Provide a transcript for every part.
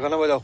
गाना बजाओ।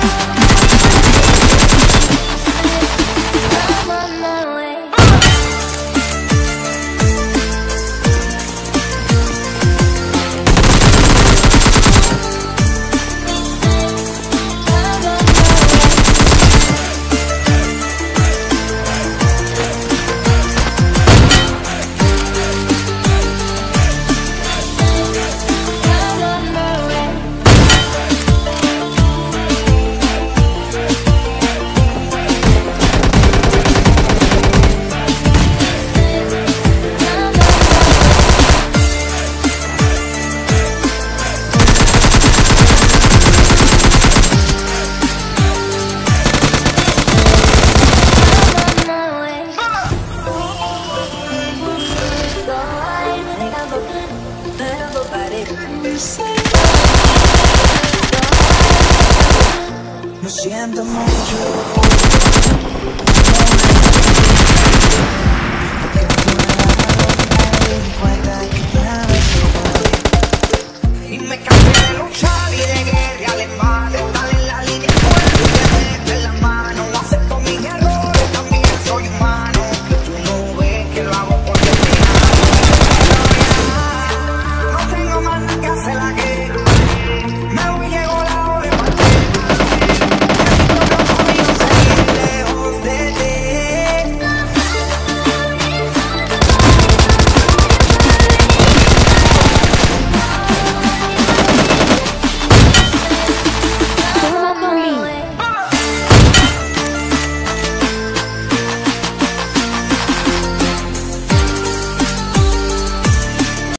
Thank you. siento mucho. Y me cansé de luchar y de